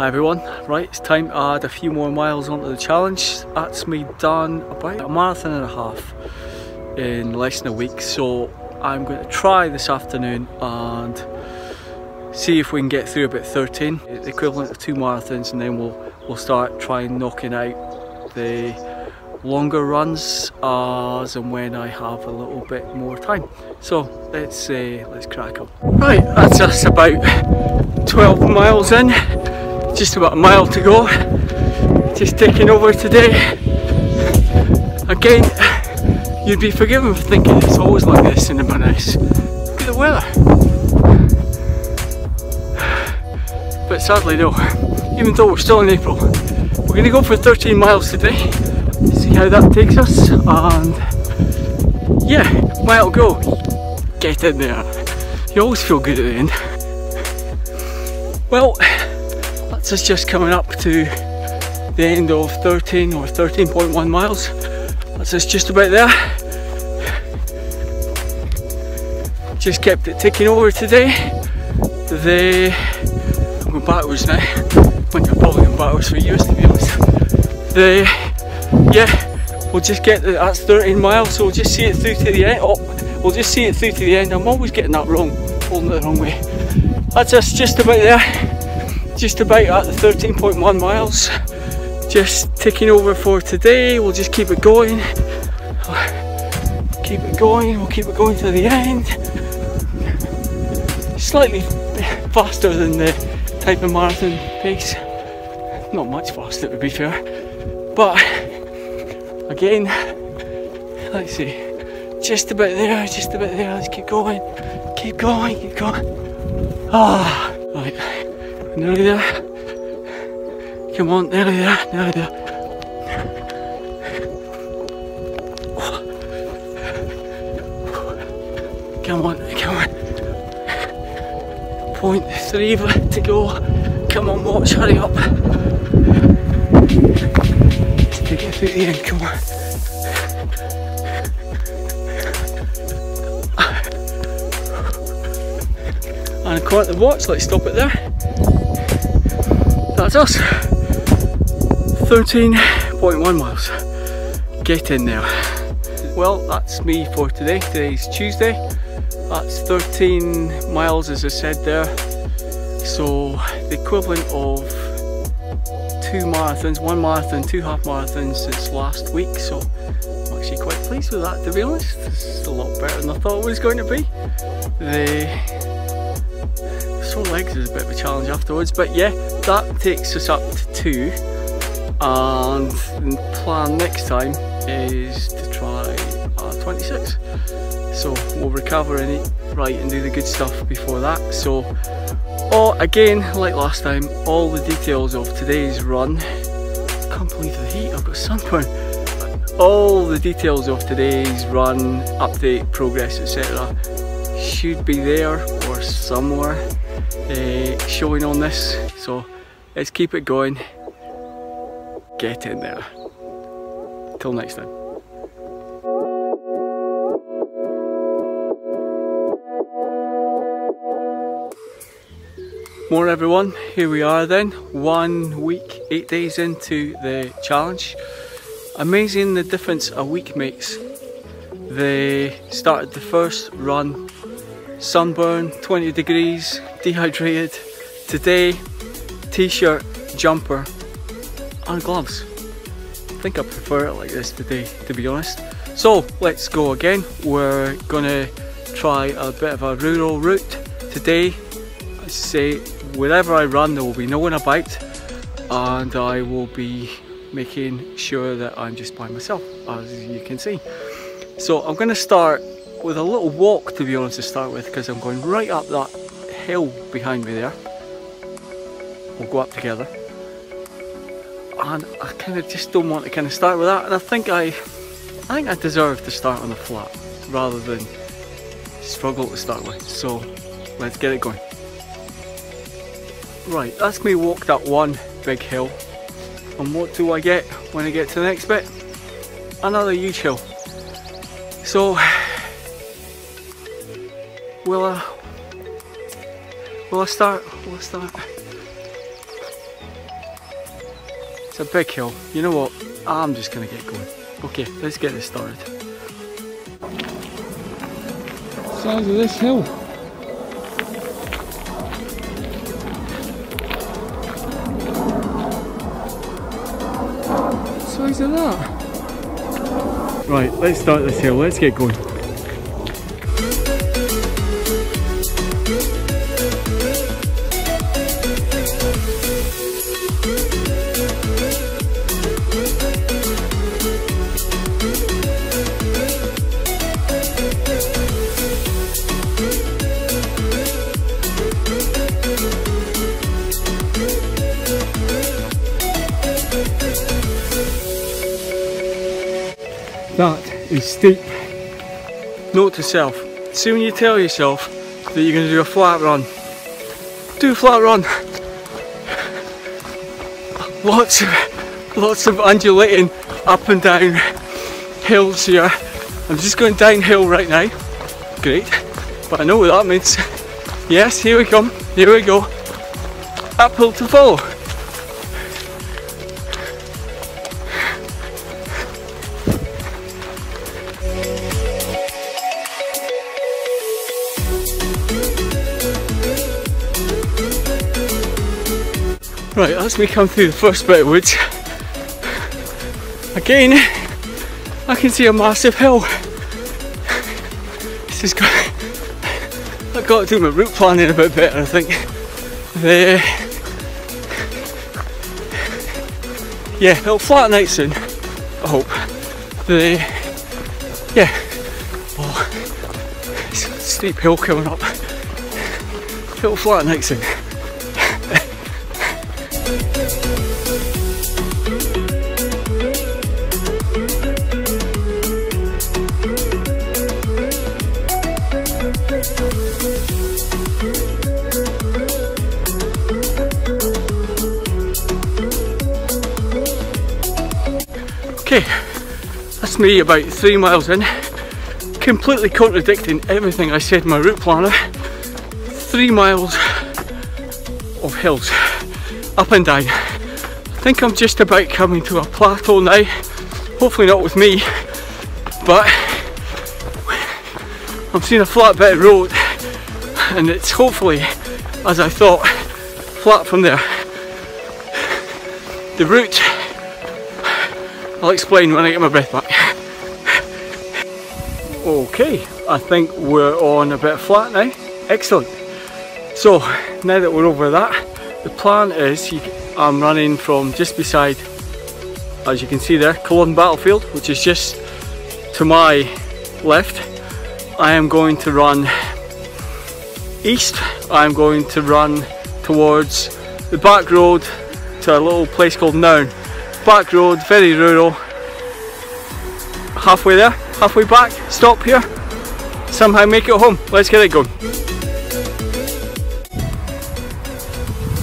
Hi everyone, right it's time to add a few more miles onto the challenge. That's me done about a marathon and a half in less than a week so I'm going to try this afternoon and see if we can get through about 13, the equivalent of two marathons and then we'll, we'll start trying knocking out the longer runs as and when I have a little bit more time. So let's uh, let's crack on. Right, that's us about 12 miles in just about a mile to go. Just taking over today. Again you'd be forgiven for thinking it's always like this in the Inverness look at the weather. But sadly no. Even though we're still in April we're going to go for 13 miles today see how that takes us. And yeah mile go. Get in there. You always feel good at the end. Well that's us just coming up to the end of 13 or 13.1 miles. That's us just about there. Just kept it ticking over today. The I'm going backwards now. When you're probably going backwards for years to be honest. The yeah, we'll just get the, that's 13 miles, so we'll just see it through to the end. Oh, we'll just see it through to the end. I'm always getting that wrong, holding it the wrong way. That's us just about there just about at the 13.1 miles. Just ticking over for today. We'll just keep it going. Keep it going. We'll keep it going to the end. Slightly faster than the type of marathon pace. Not much faster to be fair. But again let's see. Just about there just about there. Let's keep going. Keep going keep going. Ah right Nearly there. Come on, nearly there, nearly there. Come on, come on. Point three to go. Come on, watch, hurry up. To get through the end, come on. And caught the watch, let's stop it there that's us 13.1 miles. Get in there. Well that's me for today. Today's Tuesday. That's 13 miles as I said there. So the equivalent of two marathons one marathon two half marathons since last week. So I'm actually quite pleased with that to be honest. It's a lot better than I thought it was going to be. The sore legs is a bit of a challenge afterwards but yeah that takes us up to two. And the plan next time is to try uh, 26 so we'll recover and eat right and do the good stuff before that. So oh again like last time all the details of today's run. I can't believe the heat I've got sunburn. All the details of today's run update progress etc should be there or somewhere uh, showing on this. So let's keep it going. Get in there. Till next time. More everyone, here we are then, one week, eight days into the challenge. Amazing the difference a week makes. They started the first run sunburn, 20 degrees, dehydrated. Today, t-shirt, jumper and gloves. I think I prefer it like this today, to be honest. So let's go again. We're gonna try a bit of a rural route today. I say wherever I run there will be no one about and I will be making sure that I'm just by myself as you can see. So I'm to start with a little walk to be honest to start with because I'm going right up that hill behind me there. We'll go up together. And I kind of just don't want to kind of start with that and I think I, I think I deserve to start on the flat rather than struggle to start with. So let's get it going. Right, that's me walk that one big hill. And what do I get when I get to the next bit? Another huge hill. So Will I, uh, will I start? Will I start? It's a big hill. You know what? I'm just gonna get going. Okay, let's get this started. Size of this hill. Size of that. Right, let's start this hill. Let's get going. That is steep. Note to self, see when you tell yourself that you're going to do a flat run, do a flat run. Lots of, lots of undulating up and down hills here. I'm just going downhill right now. Great, but I know what that means. Yes, here we come, here we go. Uphill to follow. Right, that's me come through the first bit of woods. Again, I can see a massive hill. This is good. I've got to do my route planning a bit better, I think. The, yeah, it'll flatten out soon, I hope. The, yeah, oh, it's a steep hill coming up. It'll flatten out soon. Okay, that's me about three miles in, completely contradicting everything I said in my route planner. Three miles of hills, up and down. I think I'm just about coming to a plateau now, hopefully not with me, but I'm seeing a flat bit of road and it's hopefully, as I thought, flat from there. The route I'll explain when I get my breath back. Okay, I think we're on a bit flat now. Excellent. So, now that we're over that, the plan is you, I'm running from just beside, as you can see there, Culloden Battlefield, which is just to my left. I am going to run east. I'm going to run towards the back road to a little place called Nairn back road, very rural. Halfway there, halfway back, stop here, somehow make it home. Let's get it going.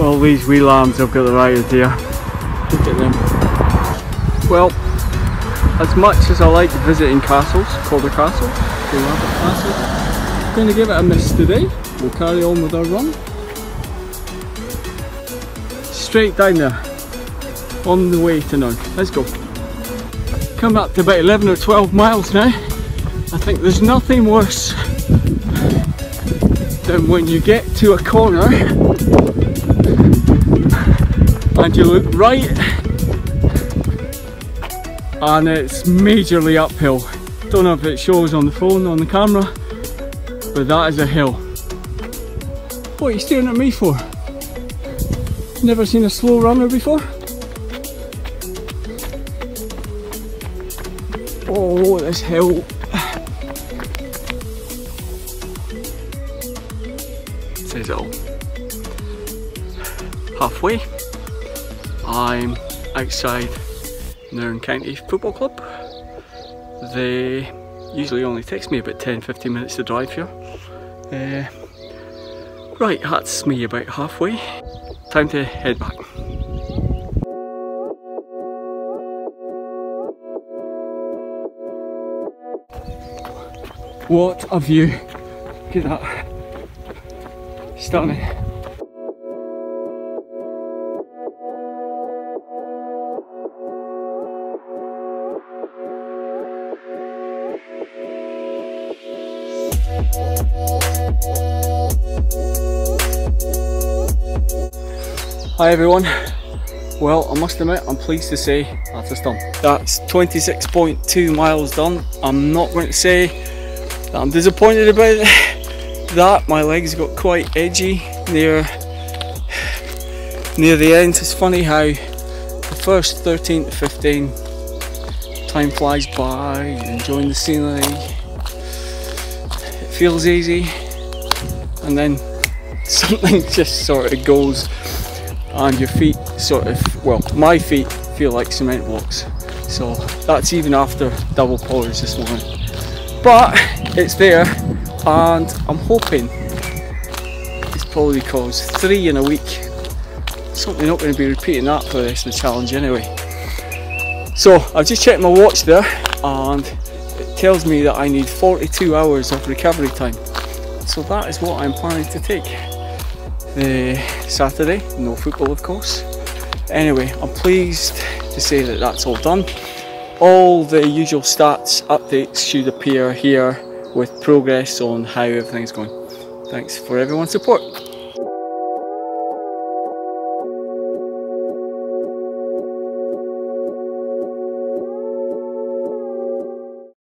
All these wee lambs have got the right idea. Look at them. Well, as much as I like visiting castles, Cawdor Castle, Castle, I'm going to give it a miss today. We'll carry on with our run. Straight down there on the way to Nairn. Let's go. Come up to about 11 or 12 miles now. I think there's nothing worse than when you get to a corner and you look right and it's majorly uphill. Don't know if it shows on the phone, on the camera, but that is a hill. What are you staring at me for? Never seen a slow runner before? This hill. Says it all. Halfway, I'm outside Nairn County Football Club. They usually only takes me about 10-15 minutes to drive here. Uh, right, that's me about halfway. Time to head back. What a view. Look at that. Stunning. Hi everyone. Well, I must admit, I'm pleased to say that's a done. That's 26.2 miles done. I'm not going to say I'm disappointed about that. My legs got quite edgy near near the end. It's funny how the first 13 to 15 time flies by, enjoying the scenery. It feels easy, and then something just sort of goes and your feet sort of, well, my feet feel like cement blocks. So that's even after double polish this morning. But it's there and I'm hoping it's probably because three in a week. Certainly not going to be repeating that for the rest of the challenge anyway. So I've just checked my watch there and it tells me that I need 42 hours of recovery time. So that is what I'm planning to take the Saturday, no football of course. Anyway, I'm pleased to say that that's all done. All the usual stats updates should appear here with progress on how everything's going. Thanks for everyone's support.